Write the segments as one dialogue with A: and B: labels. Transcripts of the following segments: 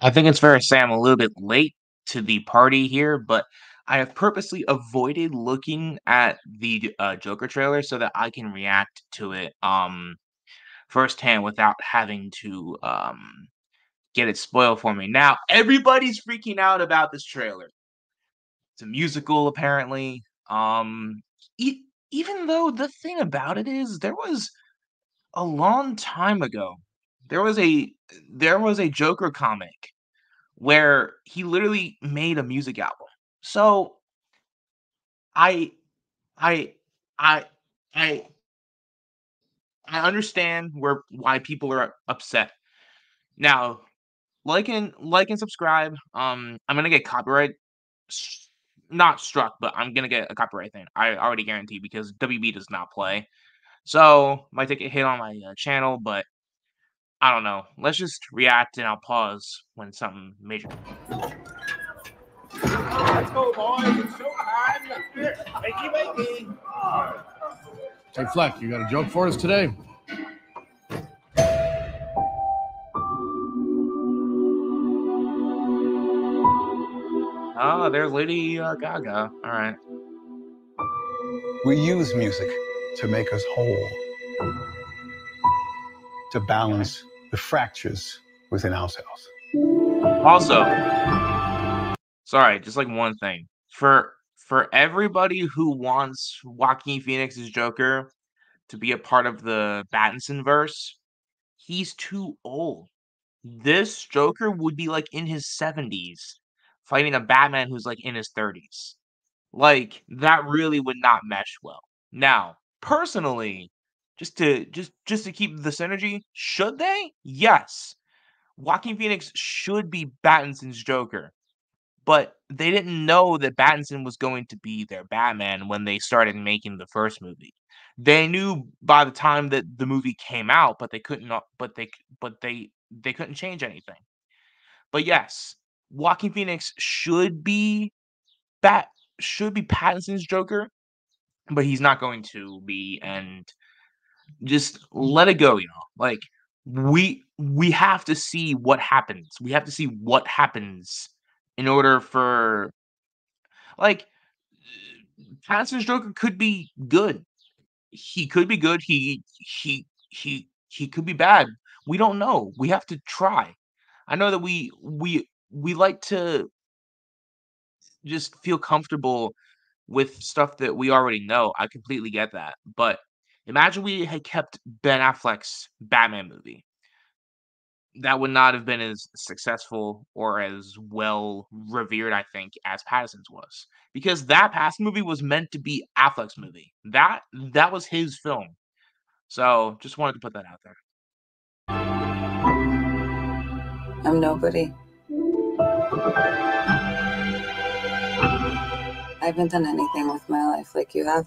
A: I think it's fair to say I'm a little bit late to the party here, but I have purposely avoided looking at the uh, Joker trailer so that I can react to it um firsthand without having to um get it spoiled for me. Now, everybody's freaking out about this trailer. It's a musical, apparently. Um, e- even though the thing about it is, there was a long time ago, there was a there was a Joker comic where he literally made a music album. So I I I I I understand where why people are upset. Now, like and like and subscribe. Um, I'm gonna get copyright not struck, but I'm gonna get a copyright thing. I already guarantee because WB does not play. So might take a hit on my uh, channel, but I don't know. Let's just react and I'll pause when something major.
B: Let's go, boys. It's showtime. Wakey, wakey.
C: Hey, Fleck, you got a joke for us today?
A: Ah, there's Lady uh, Gaga. All right.
D: We use music to make us whole, to balance the fractures within ourselves.
A: Also, sorry, just like one thing for for everybody who wants Joaquin Phoenix's Joker to be a part of the Battinson verse, he's too old. This Joker would be like in his 70s fighting a Batman who's like in his 30s. Like that really would not mesh well. Now, personally, just to just just to keep the synergy, should they? Yes. Joaquin Phoenix should be Battinson's Joker. But they didn't know that Battinson was going to be their Batman when they started making the first movie. They knew by the time that the movie came out, but they couldn't but they but they they couldn't change anything. But yes, Joaquin Phoenix should be Bat should be Pattinson's Joker, but he's not going to be and just let it go, you know. Like we we have to see what happens. We have to see what happens in order for like Pattinson's Joker could be good. He could be good. He he he he could be bad. We don't know. We have to try. I know that we we we like to just feel comfortable with stuff that we already know. I completely get that. But imagine we had kept Ben Affleck's Batman movie. That would not have been as successful or as well revered, I think, as Pattinson's was. Because that past movie was meant to be Affleck's movie. That that was his film. So just wanted to put that out there.
E: I'm nobody. I haven't done anything with my life like you have.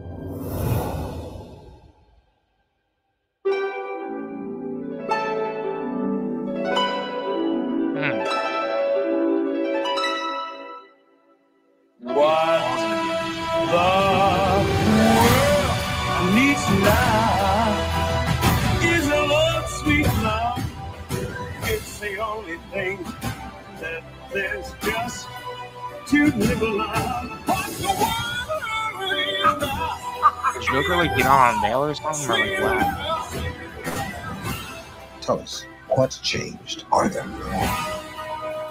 A: Like get on mail or something or like what?
F: Tell us, what's changed? Are there?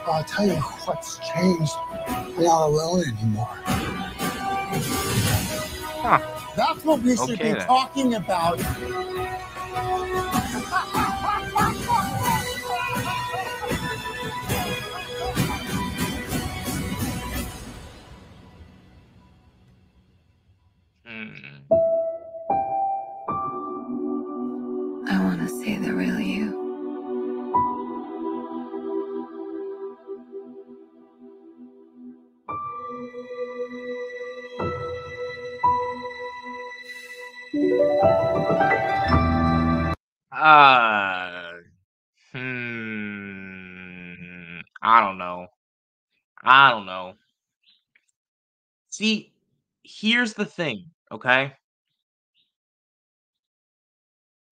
G: I'll tell you what's changed. I'm not alone anymore.
A: Huh.
G: That's what we should
A: Okay
G: be
A: then.
G: talking about.
E: see the real you.
A: Uh, hmm. I don't know. I don't know. See, here's the thing, okay?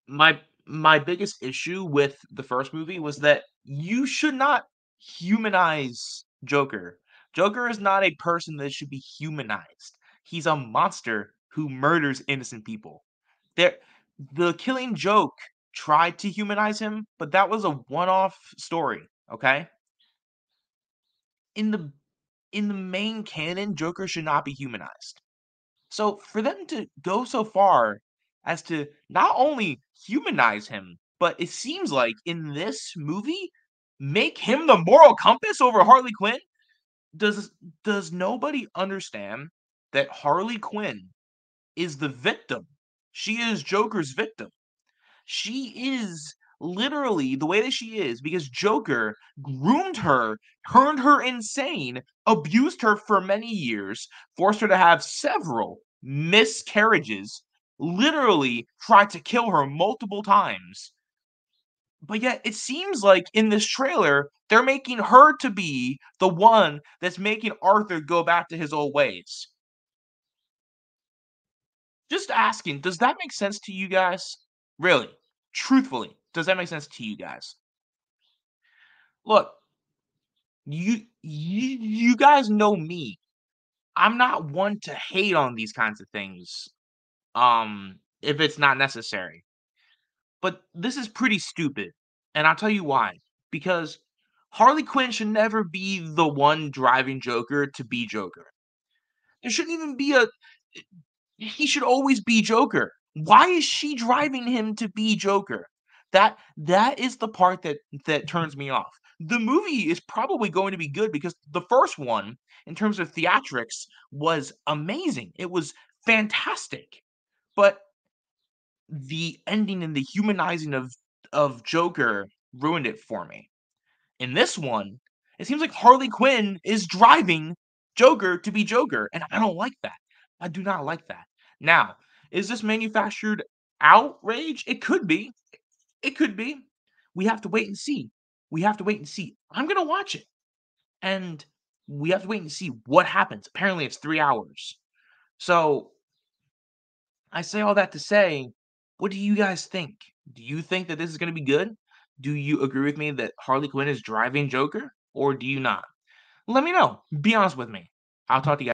A: My my biggest issue with the first movie was that you should not humanize Joker. Joker is not a person that should be humanized. He's a monster who murders innocent people. There the killing joke tried to humanize him, but that was a one-off story, okay? In the in the main canon, Joker should not be humanized. So for them to go so far as to not only humanize him, but it seems like in this movie, make him the moral compass over Harley Quinn. Does does nobody understand that Harley Quinn is the victim? She is Joker's victim. She is literally the way that she is because Joker groomed her, turned her insane, abused her for many years, forced her to have several miscarriages, literally tried to kill her multiple times. But yet it seems like in this trailer, they're making her to be the one that's making Arthur go back to his old ways. Just asking, does that make sense to you guys? Really? Truthfully, does that make sense to you guys? Look, you you you guys know me. I'm not one to hate on these kinds of things um if it's not necessary. But this is pretty stupid, and I'll tell you why. Because Harley Quinn should never be the one driving Joker to be Joker. There shouldn't even be a he should always be Joker. Why is she driving him to be Joker? That that is the part that that turns me off. The movie is probably going to be good because the first one, in terms of theatrics, was amazing. It was fantastic. But the ending and the humanizing of of Joker ruined it for me. In this one, it seems like Harley Quinn is driving Joker to be Joker, and I don't like that. I do not like that. Now, is this manufactured outrage? It could be. It could be. We have to wait and see. We have to wait and see. I'm going to watch it. And we have to wait and see what happens. Apparently, it's three hours. So, I say all that to say, what do you guys think? Do you think that this is going to be good? Do you agree with me that Harley Quinn is driving Joker? Or do you not? Let me know. Be honest with me. I'll talk to you guys.